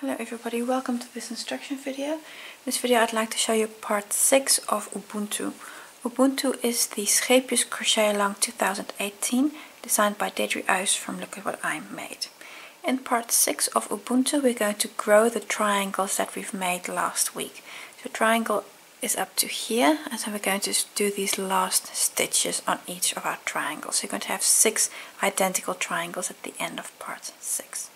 Hello everybody, welcome to this instruction video. In this video I'd like to show you part 6 of Ubuntu. Ubuntu is the Scheepjes Crochet Along 2018 designed by Dedri Uys from Look at What I Made. In part 6 of Ubuntu we're going to grow the triangles that we've made last week. So triangle is up to here and so we're going to do these last stitches on each of our triangles. So you're going to have six identical triangles at the end of part 6.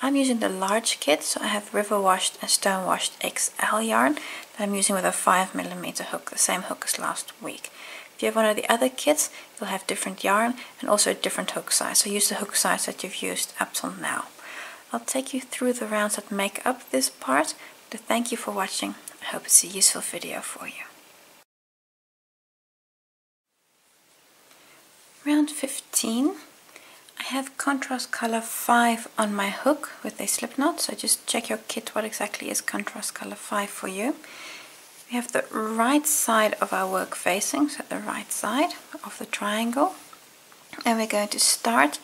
I'm using the large kit, so I have river washed and stone washed XL yarn that I'm using with a 5mm hook, the same hook as last week. If you have one of the other kits, you'll have different yarn and also a different hook size, so use the hook size that you've used up till now. I'll take you through the rounds that make up this part, to thank you for watching. I hope it's a useful video for you. Round 15 I have contrast color 5 on my hook with a slip knot, so just check your kit what exactly is contrast color 5 for you. We have the right side of our work facing, so the right side of the triangle. And we're going to start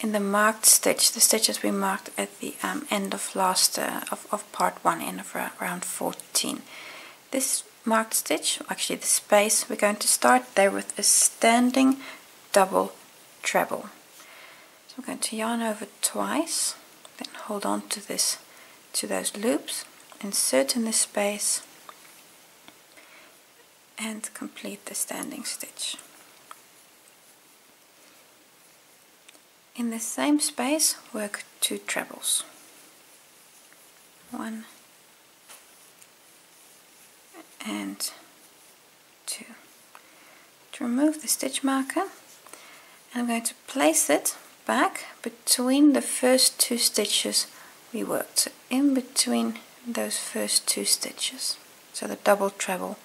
in the marked stitch, the stitches we marked at the um, end of last uh, of, of part 1, end of round 14. This marked stitch, actually the space, we're going to start there with a standing double treble. I'm going to yarn over twice, then hold on to this, to those loops, insert in the space, and complete the standing stitch. In the same space, work two trebles. One and two. To remove the stitch marker, I'm going to place it back between the first two stitches we worked so in between those first two stitches. So the double treble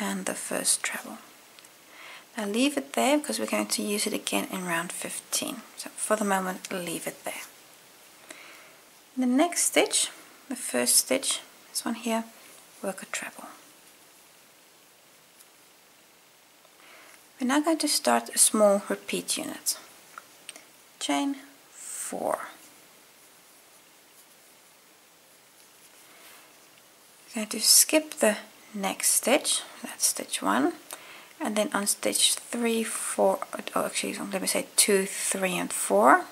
and the first treble. Now leave it there because we're going to use it again in round 15 so for the moment leave it there. The next stitch the first stitch this one here work a treble. We're now going to start a small repeat unit chain 4 I'm going to skip the next stitch. That's stitch 1 and then on stitch 3 4 oh let me say 2 3 and 4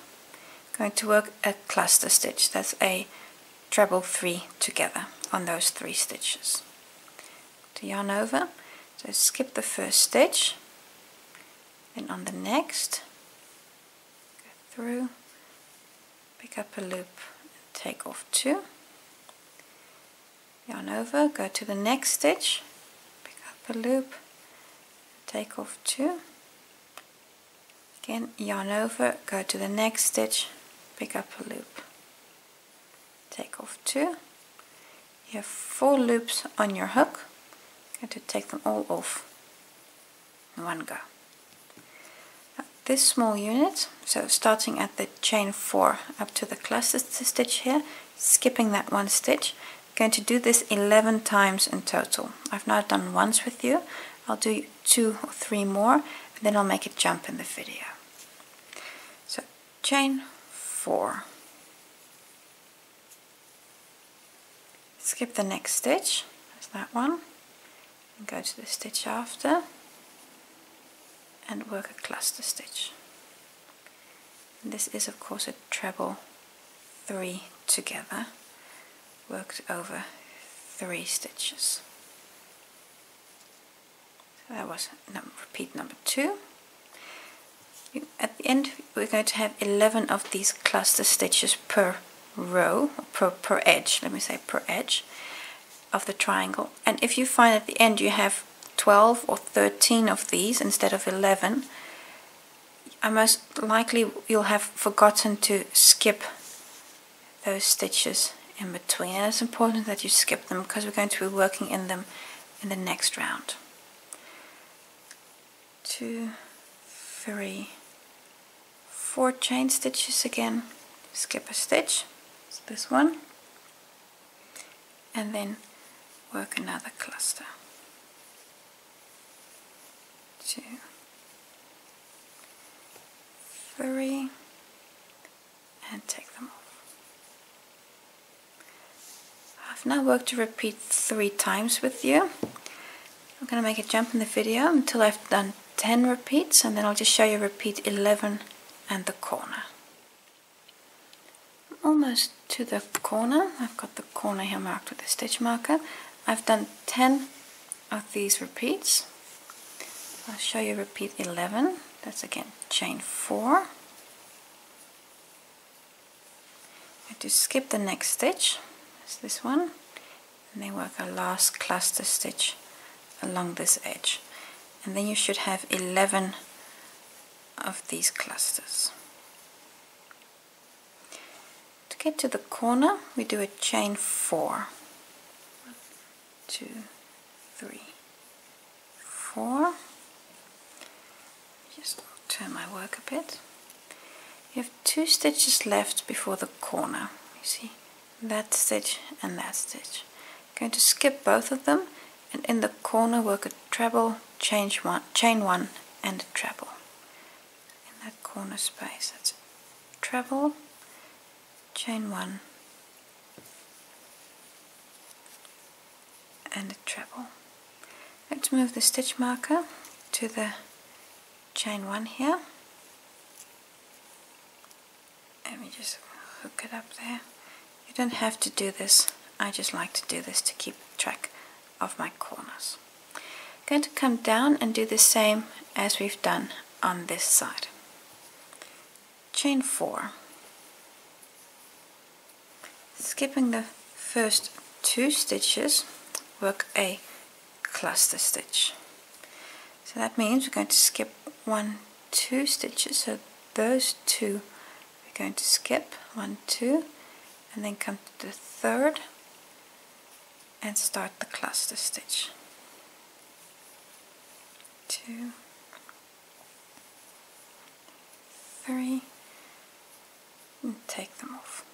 going to work a cluster stitch. That's a treble 3 together on those three stitches. To yarn over. So skip the first stitch. Then on the next through, pick up a loop, take off two, yarn over, go to the next stitch, pick up a loop, take off two, again yarn over, go to the next stitch, pick up a loop, take off two, you have four loops on your hook, going to take them all off in one go this small unit, so starting at the chain 4 up to the cluster stitch here, skipping that one stitch, I'm going to do this 11 times in total. I've now done once with you, I'll do two or three more, and then I'll make a jump in the video. So chain 4. Skip the next stitch, that's that one, and go to the stitch after and work a cluster stitch. This is of course a treble three together worked over three stitches. So that was repeat number two. At the end we're going to have 11 of these cluster stitches per row, per, per edge, let me say per edge of the triangle. And if you find at the end you have 12 or 13 of these instead of 11, I most likely you'll have forgotten to skip those stitches in between. And it's important that you skip them because we're going to be working in them in the next round. Two, three, four chain stitches again. Skip a stitch, this one, and then work another cluster two, three, and take them off. I've now worked to repeat three times with you. I'm going to make a jump in the video until I've done 10 repeats and then I'll just show you repeat 11 and the corner. almost to the corner. I've got the corner here marked with a stitch marker. I've done 10 of these repeats. I'll show you repeat 11. That's again chain 4. And to skip the next stitch, is this one, and then work a last cluster stitch along this edge. And then you should have 11 of these clusters. To get to the corner, we do a chain 4. One, two, three, four. Turn my work a bit. You have two stitches left before the corner. You see that stitch and that stitch. I'm going to skip both of them and in the corner work a treble, change one, chain one and a treble. In that corner space, that's treble, chain one and a treble. Let's move the stitch marker to the chain one here. Let me just hook it up there. You don't have to do this. I just like to do this to keep track of my corners. I'm going to come down and do the same as we've done on this side. Chain 4. Skipping the first two stitches, work a cluster stitch. So that means we're going to skip one, two stitches. So those two we're going to skip, one, two, and then come to the third and start the cluster stitch. Two, three, and take them off.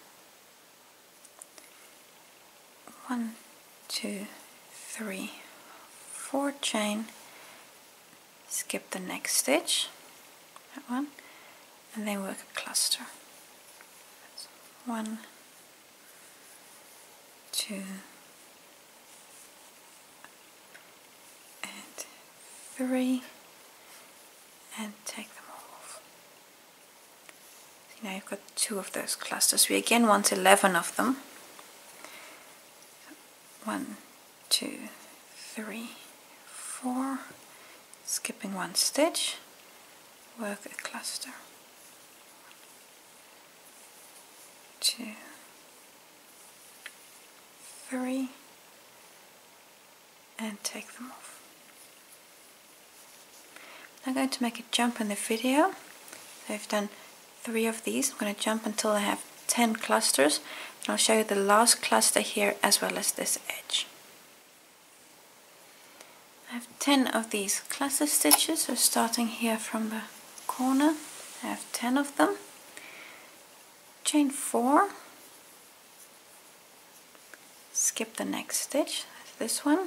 One, two, three, four chain, skip the next stitch, that one, and then work a cluster. That's one, two, and three, and take them off. See now you've got two of those clusters. We again want 11 of them. One, two, three, four, skipping one stitch, work a cluster. Two, three, and take them off. I'm going to make a jump in the video. I've done three of these. I'm going to jump until I have 10 clusters and I'll show you the last cluster here as well as this edge. I have 10 of these cluster stitches, so starting here from the corner, I have 10 of them. Chain 4, skip the next stitch, this one,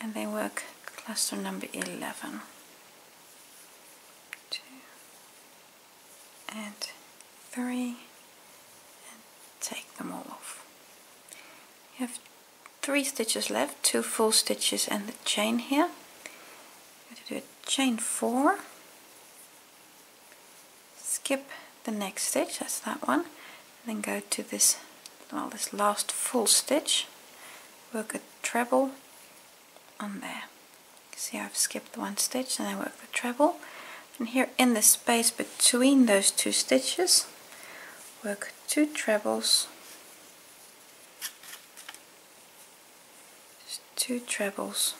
and then work cluster number 11. Two and three and take them all off. You have three stitches left, two full stitches and the chain here. I'm going to do a chain four, skip the next stitch, that's that one, then go to this, well, this last full stitch, work a treble on there. See I've skipped one stitch and I work the treble, and here in the space between those two stitches, work two trebles two trebles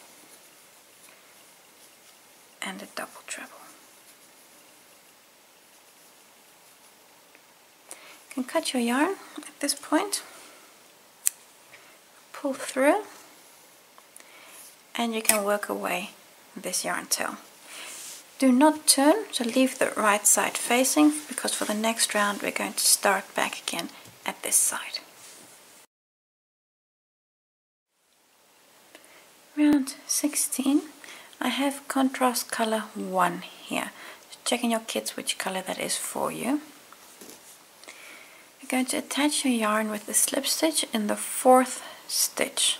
and a double treble. You can cut your yarn at this point, pull through, and you can work away this yarn tail. Do not turn, so leave the right side facing, because for the next round we're going to start back again at this side. Round 16 I have contrast color 1 here check in your kits which color that is for you you're going to attach your yarn with the slip stitch in the fourth stitch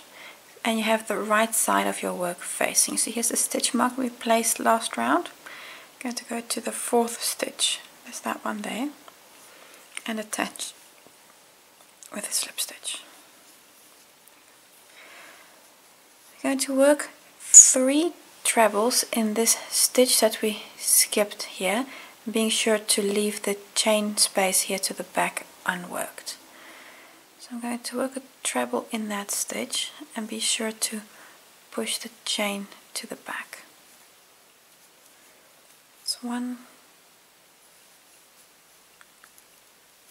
and you have the right side of your work facing. So here's the stitch mark we placed last round. I'm going to go to the fourth stitch, there's that one there, and attach with a slip stitch. We're going to work three trebles in this stitch that we skipped here, being sure to leave the chain space here to the back unworked. So I'm going to work a treble in that stitch and be sure to push the chain to the back. It's one,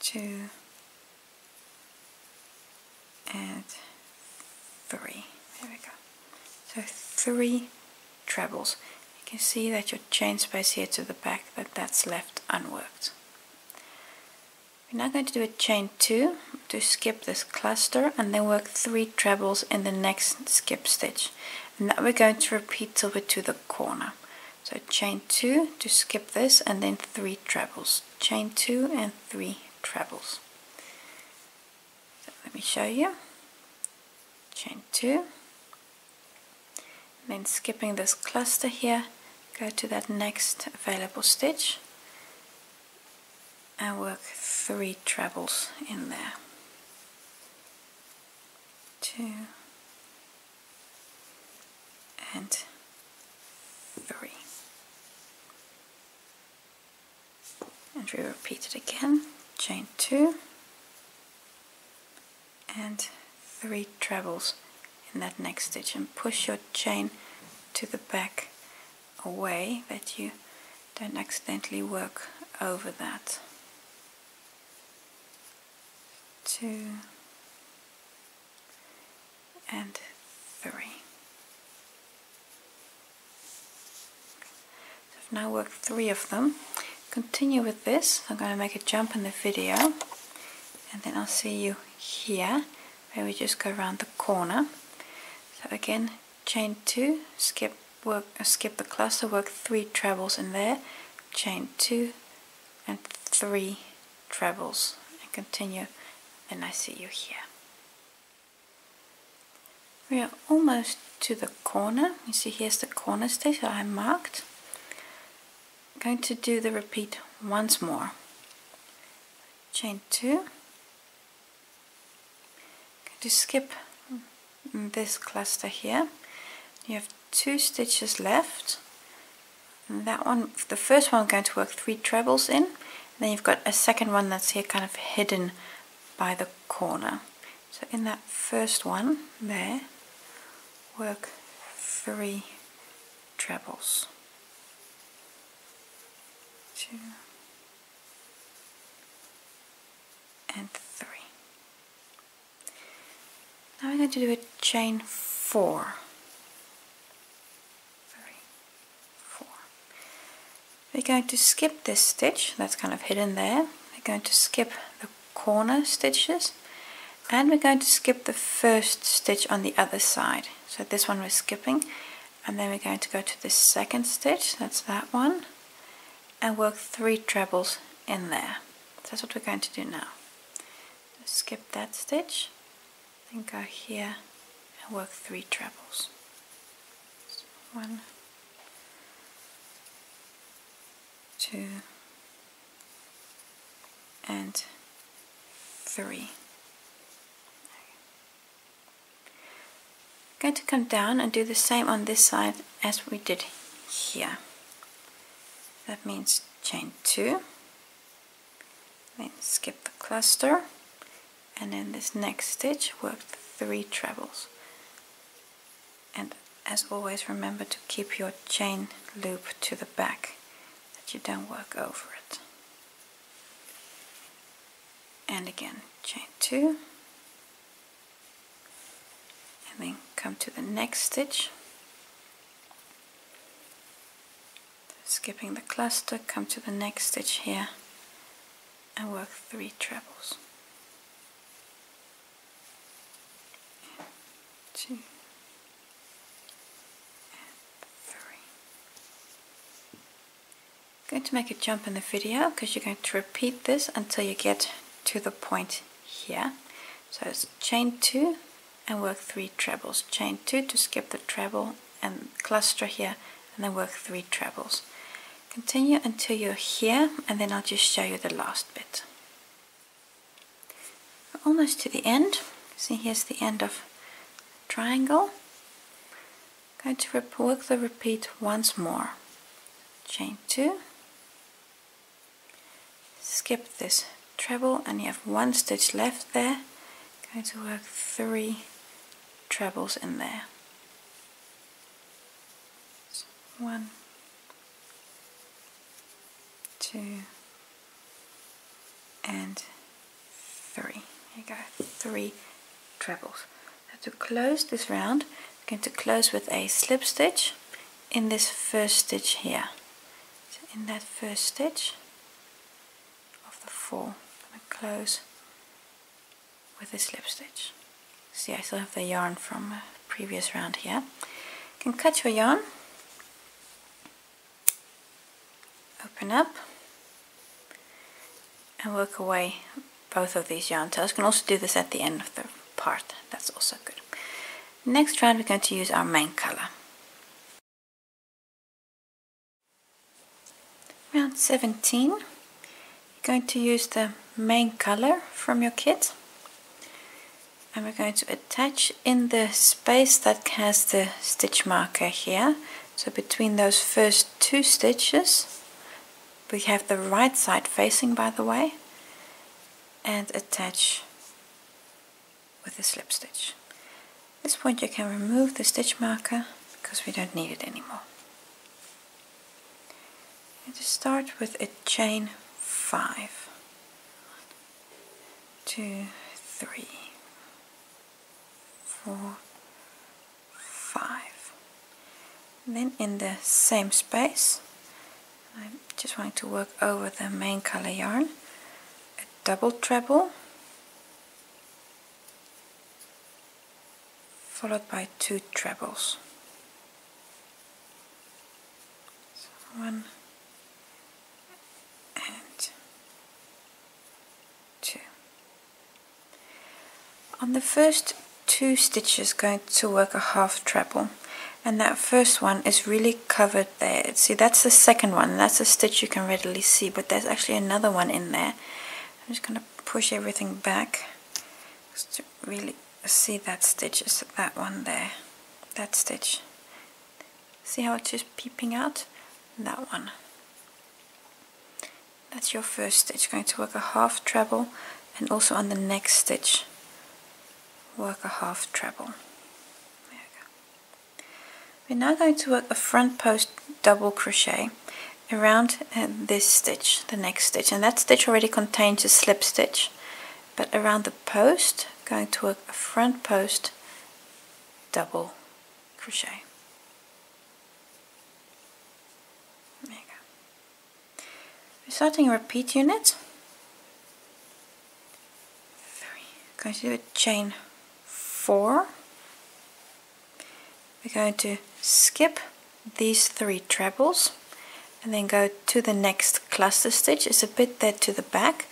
two, and three. There we go. So three trebles. You can see that your chain space here to the back, that that's left unworked. We're now going to do a chain 2 to skip this cluster and then work 3 trebles in the next skip stitch. And that we're going to repeat till we're to the corner. So chain 2 to skip this and then 3 trebles. Chain 2 and 3 trebles. So let me show you. Chain 2. Then skipping this cluster here, go to that next available stitch and work three trebles in there. Two and three. And we repeat it again, chain two and three trebles in that next stitch and push your chain to the back away that you don't accidentally work over that two, and three. So I've now worked three of them. Continue with this. I'm going to make a jump in the video and then I'll see you here where we just go around the corner. Again, chain two, skip work, uh, skip the cluster, work three trebles in there, chain two and three trebles and continue and I see you here. We are almost to the corner. You see here's the corner stitch that I marked. I'm going to do the repeat once more. Chain two. Going to skip this cluster here. You have two stitches left. And that one, the first one, I'm going to work three trebles in. Then you've got a second one that's here kind of hidden by the corner. So in that first one there, work three trebles. Two and. Now we're going to do a chain four. Three, four. We're going to skip this stitch that's kind of hidden there. We're going to skip the corner stitches. And we're going to skip the first stitch on the other side. So this one we're skipping. And then we're going to go to the second stitch. That's that one. And work three trebles in there. That's what we're going to do now. Skip that stitch then go here and work three trebles so one two and three. I'm going to come down and do the same on this side as we did here. That means chain two, then skip the cluster, and in this next stitch work three trebles. And as always remember to keep your chain loop to the back, that you don't work over it. And again chain two. And then come to the next stitch. Skipping the cluster come to the next stitch here and work three trebles two and three. I'm going to make a jump in the video because you're going to repeat this until you get to the point here. So it's chain two and work three trebles. Chain two to skip the treble and cluster here and then work three trebles. Continue until you're here and then I'll just show you the last bit. We're almost to the end. See here's the end of triangle. Going to work the repeat once more. Chain two. Skip this treble and you have one stitch left there. Going to work three trebles in there. So one two and three. There you go three trebles to close this round. I'm going to close with a slip stitch in this first stitch here. So in that first stitch of the four I'm going to close with a slip stitch. See I still have the yarn from previous round here. You can cut your yarn. Open up and work away both of these yarn tails. You can also do this at the end of the part, that's also good. Next round we're going to use our main color. Round 17, you're going to use the main color from your kit and we're going to attach in the space that has the stitch marker here so between those first two stitches we have the right side facing by the way and attach with a slip stitch. At this point you can remove the stitch marker because we don't need it anymore. And to start with a chain 5, 2, 3, 4, 5. then in the same space I'm just wanting to work over the main color yarn a double treble followed by two trebles. So one and two. On the first two stitches going to work a half treble and that first one is really covered there. See that's the second one. That's a stitch you can readily see but there's actually another one in there. I'm just going to push everything back to really see that stitch is that one there? That stitch. See how it's just peeping out? That one. That's your first stitch. Going to work a half treble and also on the next stitch work a half treble. We're now going to work a front post double crochet around uh, this stitch, the next stitch, and that stitch already contains a slip stitch, but around the post, going to work a front post double crochet. There you go. We're starting a repeat unit. Three. Going to do a chain four. We're going to skip these three trebles and then go to the next cluster stitch. It's a bit there to the back.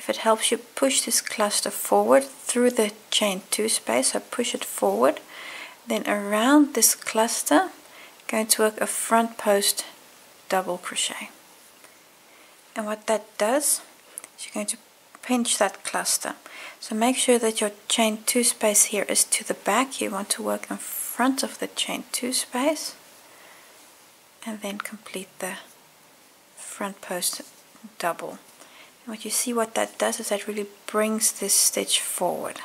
If it helps you push this cluster forward through the chain 2 space, so push it forward. Then around this cluster, going to work a front post double crochet. And what that does is you're going to pinch that cluster. So make sure that your chain 2 space here is to the back. You want to work in front of the chain 2 space and then complete the front post double. What you see what that does is that really brings this stitch forward.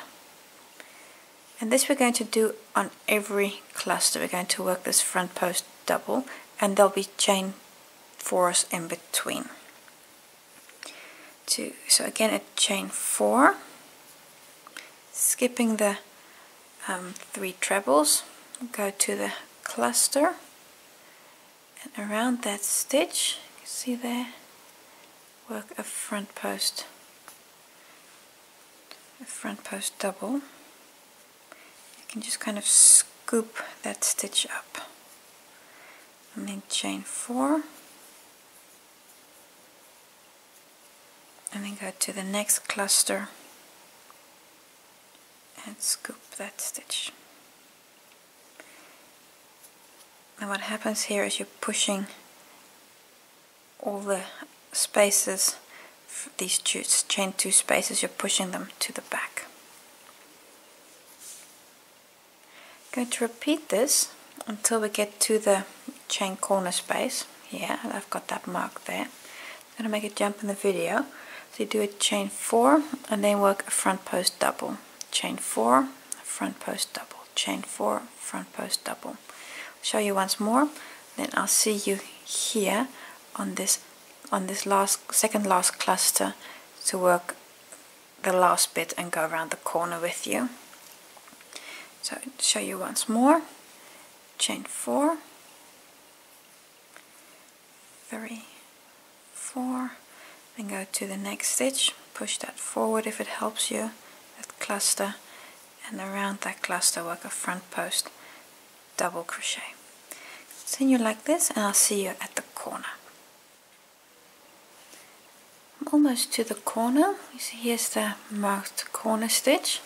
And this we're going to do on every cluster. We're going to work this front post double and there'll be chain fours in between. Two. So again a chain four, skipping the um, three trebles go to the cluster and around that stitch you see there work a front post a front post double. You can just kind of scoop that stitch up. And then chain four. And then go to the next cluster and scoop that stitch. And what happens here is you're pushing all the spaces, these two, chain two spaces, you're pushing them to the back. going to repeat this until we get to the chain corner space. Yeah, I've got that mark there. I'm going to make a jump in the video. So you do a chain 4 and then work a front post double. Chain 4, front post double. Chain 4, front post double. I'll show you once more, then I'll see you here on this on this last second last cluster to work the last bit and go around the corner with you. So show you once more. Chain four, three, four, then go to the next stitch, push that forward if it helps you, that cluster, and around that cluster work a front post double crochet. Continue like this and I'll see you at the corner. Almost to the corner. You see here's the marked corner stitch.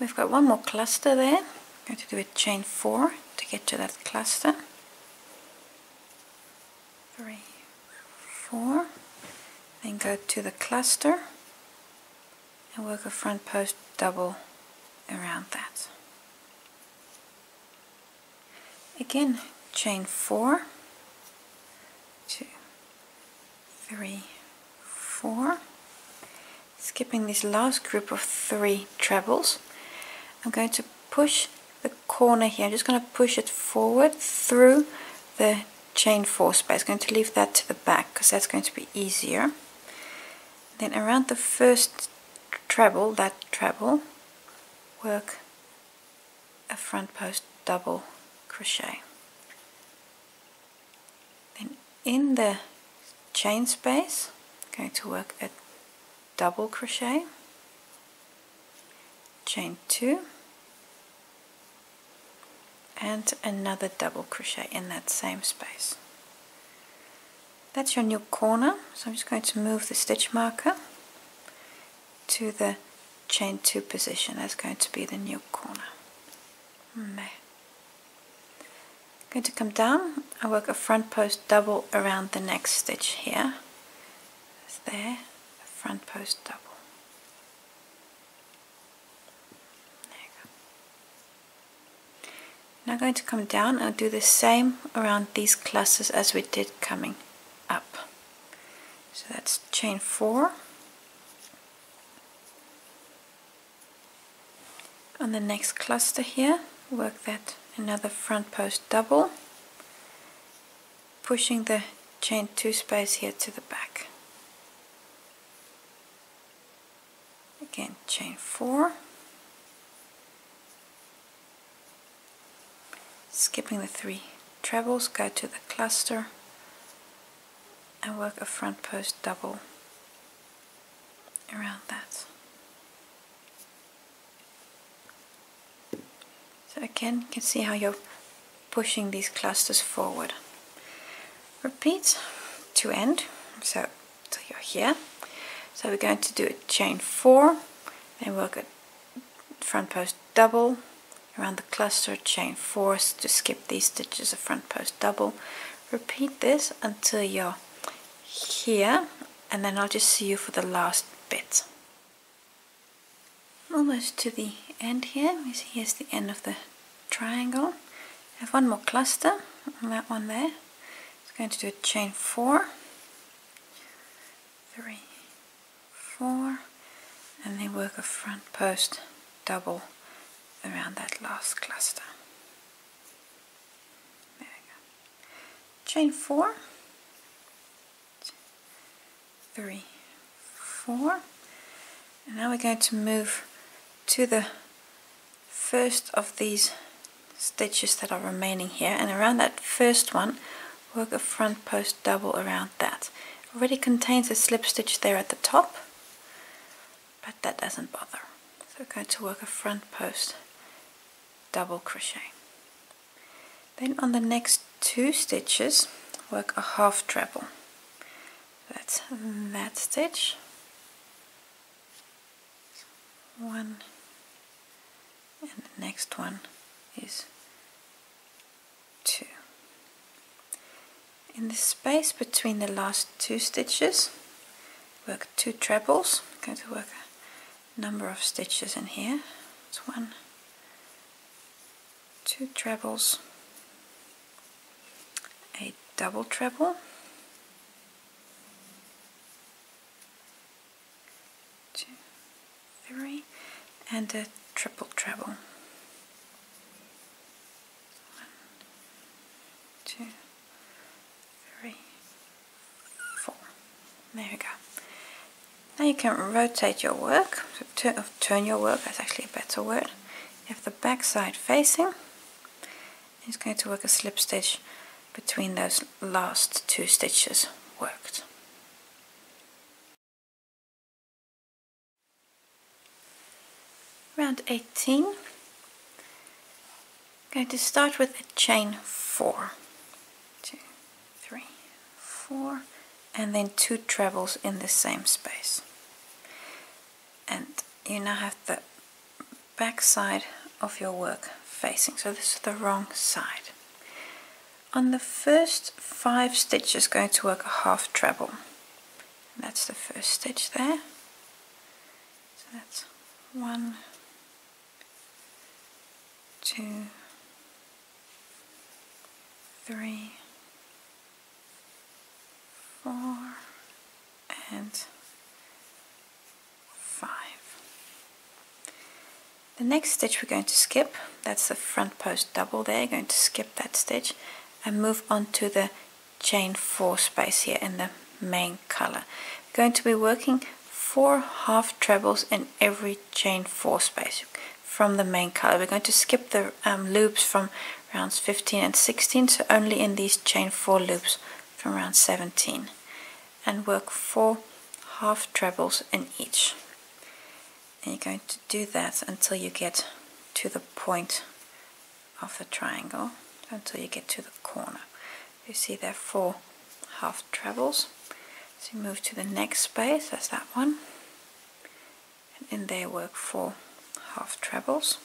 We've got one more cluster there. I'm going to do a chain four to get to that cluster. Three, four. Then go to the cluster and work a front post double around that. Again, chain four, two, three, four. Skipping this last group of three trebles I'm going to push the corner here. I'm just going to push it forward through the chain four space. I'm going to leave that to the back because that's going to be easier. Then around the first treble, that treble, work a front post double crochet. Then in the chain space, going to work a double crochet, chain two, and another double crochet in that same space. That's your new corner, so I'm just going to move the stitch marker to the chain 2 position. That's going to be the new corner. Going to come down and work a front post double around the next stitch here. There, a front post double. There you go. Now going to come down and do the same around these clusters as we did coming up. So that's chain 4. On the next cluster here, work that another front post double, pushing the chain 2 space here to the back. Again, chain 4. skipping the three trebles, go to the cluster and work a front post double around that. So again, you can see how you're pushing these clusters forward. Repeat to end, so till you're here. So we're going to do a chain four, then work a front post double, around the cluster chain 4 to skip these stitches a front post double. Repeat this until you're here and then I'll just see you for the last bit. Almost to the end here. See, here's the end of the triangle. I have one more cluster on that one there. It's going to do a chain 4 3 4 and then work a front post double around that last cluster. There we go. Chain four, three, four, and now we're going to move to the first of these stitches that are remaining here and around that first one work a front post double around that. Already contains a slip stitch there at the top but that doesn't bother. So we're going to work a front post double crochet. Then on the next two stitches work a half treble. That's that stitch. One. And the next one is 2 in the space between the last two stitches work two trebles. I'm going to work number of stitches in here. It's one two trebles a double treble two three and a triple treble. One two three four. There we go now you can rotate your work. Turn, your work that's actually a better word. You have the back side facing. It's going to work a slip stitch between those last two stitches worked. Round 18, I'm going to start with a chain 4. 2, 3, 4, and then two trebles in the same space. And you now have the back side of your work facing. So this is the wrong side. On the first five stitches going to work a half treble. That's the first stitch there. So that's one, two, three, four, and five. The next stitch we're going to skip, that's the front post double there, going to skip that stitch and move on to the chain 4 space here in the main color. We're going to be working four half trebles in every chain 4 space from the main color. We're going to skip the um, loops from rounds 15 and 16, so only in these chain 4 loops from round 17 and work four half trebles in each. And you're going to do that until you get to the point of the triangle until you get to the corner. You see there are four half trebles. So you move to the next space that's that one. And in there work four half trebles.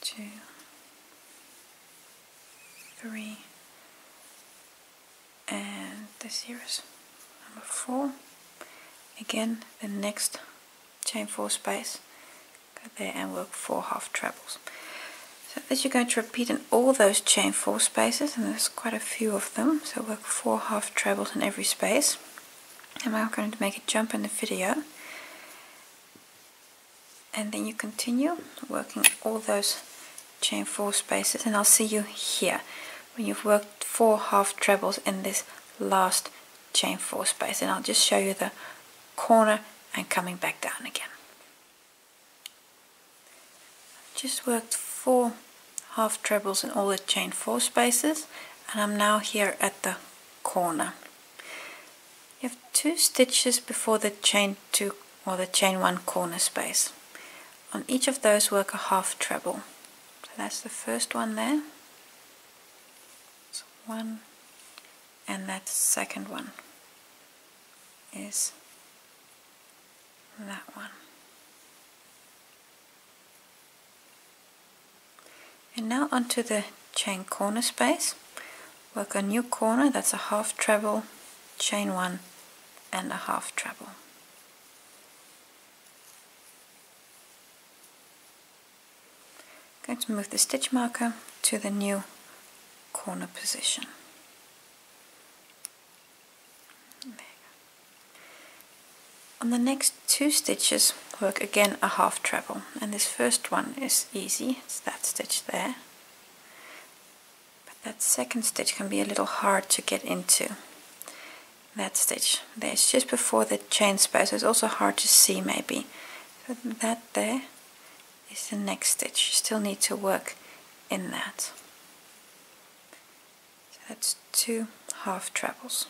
Two three. And this here is number four. Again the next chain four space. Go there and work four half trebles so this you're going to repeat in all those chain four spaces and there's quite a few of them so work four half trebles in every space. And I'm going to make a jump in the video? And then you continue working all those chain four spaces and I'll see you here when you've worked four half trebles in this last chain four space and I'll just show you the corner and coming back down again. I've just worked four half trebles in all the chain four spaces and I'm now here at the corner. You have two stitches before the chain two or the chain one corner space. On each of those work a half treble. So that's the first one there. One and that second one is that one. And now onto the chain corner space. Work a new corner, that's a half treble, chain one and a half treble. I'm Going to move the stitch marker to the new corner position. On the next two stitches work again a half treble and this first one is easy, it's that stitch there. But that second stitch can be a little hard to get into. That stitch there, it's just before the chain space, so it's also hard to see maybe. So that there is the next stitch, you still need to work in that. That's two half trebles.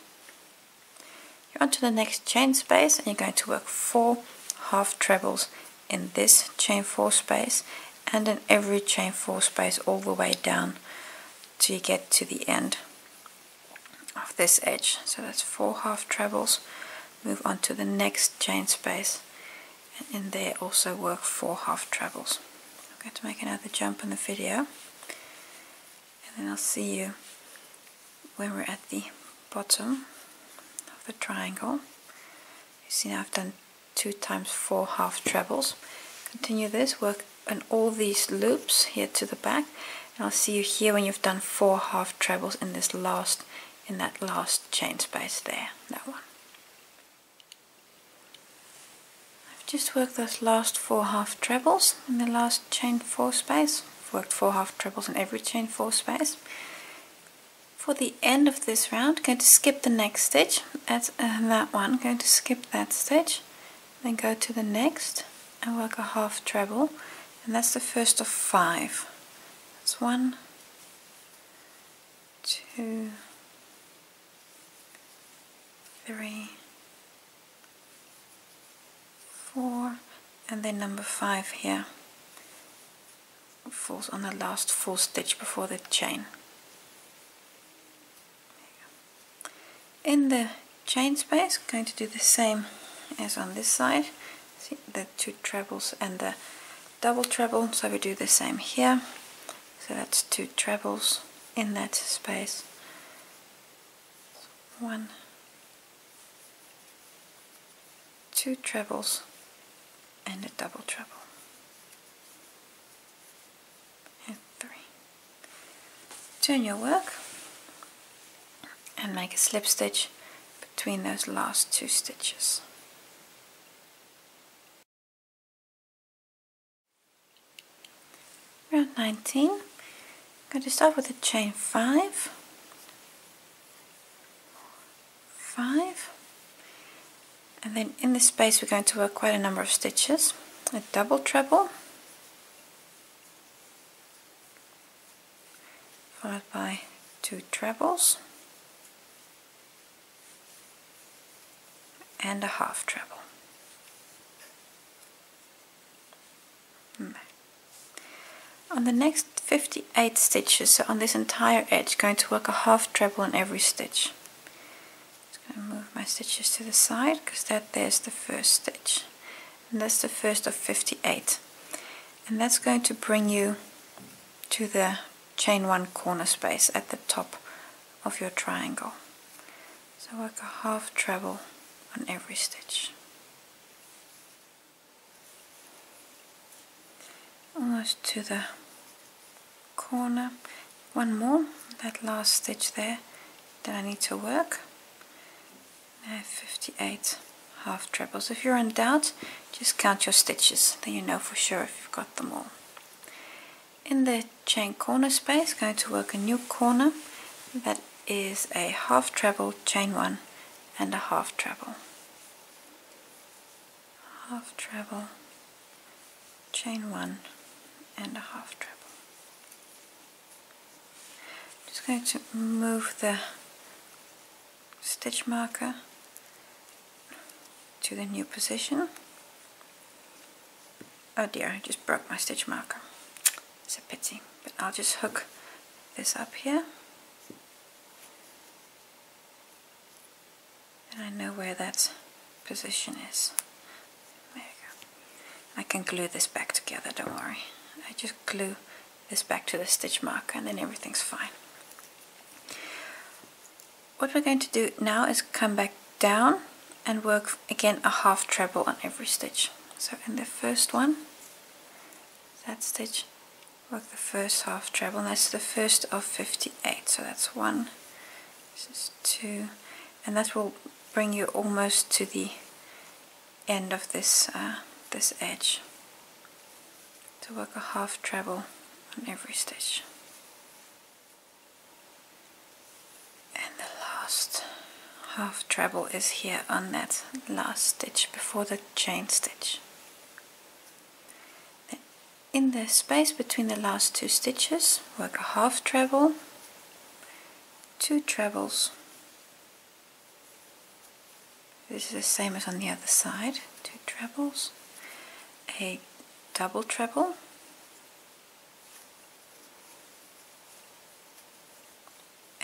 You're on to the next chain space and you're going to work four half trebles in this chain four space and in every chain four space all the way down till you get to the end of this edge. So that's four half trebles. Move on to the next chain space and in there also work four half trebles. I'm going to make another jump in the video and then I'll see you when we're at the bottom of the triangle. You see now I've done two times four half trebles. Continue this, work on all these loops here to the back and I'll see you here when you've done four half trebles in this last in that last chain space there, that one. I've just worked those last four half trebles in the last chain four space. I've worked four half trebles in every chain four space. For the end of this round, I'm going to skip the next stitch at uh, that one, I'm going to skip that stitch, then go to the next and work a half treble, and that's the first of five. That's one, two, three, four, and then number five here falls on the last full stitch before the chain. In the chain space, going to do the same as on this side. See the two trebles and the double treble, so we do the same here. So that's two trebles in that space. One, two trebles and a double treble. And three. Turn your work and make a slip stitch between those last two stitches. Round 19, I'm going to start with a chain 5, 5, and then in this space we're going to work quite a number of stitches, a double treble, followed by two trebles, and a half treble. Hmm. On the next 58 stitches, so on this entire edge, going to work a half treble in every stitch. Just going to move my stitches to the side because that there's the first stitch. And that's the first of 58. And that's going to bring you to the chain one corner space at the top of your triangle. So work a half treble on every stitch. Almost to the corner. One more, that last stitch there that I need to work. Have 58 half trebles. If you're in doubt, just count your stitches, then you know for sure if you've got them all. In the chain corner space, going to work a new corner that is a half treble, chain one, and a half treble. Half treble, chain one, and a half treble. Just going to move the stitch marker to the new position. Oh dear, I just broke my stitch marker. It's a pity, but I'll just hook this up here. I know where that position is. There you go. I can glue this back together, don't worry. I just glue this back to the stitch marker and then everything's fine. What we're going to do now is come back down and work again a half treble on every stitch. So in the first one, that stitch, work the first half treble, and that's the first of 58. So that's one, this is two, and that will bring you almost to the end of this uh, this edge. To work a half treble on every stitch. And the last half treble is here on that last stitch before the chain stitch. In the space between the last two stitches, work a half treble, two trebles. This is the same as on the other side, two trebles, a double treble,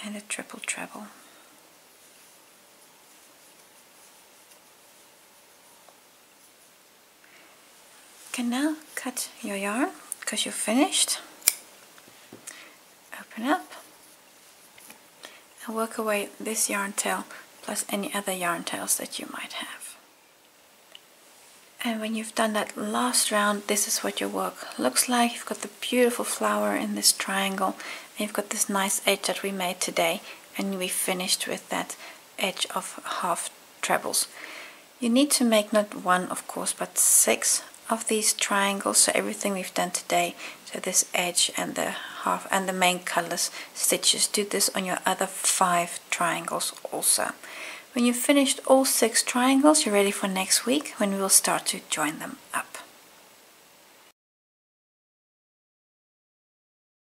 and a triple treble. can now cut your yarn because you're finished. Open up. And work away this yarn tail plus any other yarn tails that you might have. And when you've done that last round, this is what your work looks like. You've got the beautiful flower in this triangle, and you've got this nice edge that we made today, and we finished with that edge of half trebles. You need to make not one, of course, but six of these triangles. So everything we've done today, so this edge and the half and the main colors stitches, do this on your other five triangles also. When you've finished all six triangles, you're ready for next week when we will start to join them up.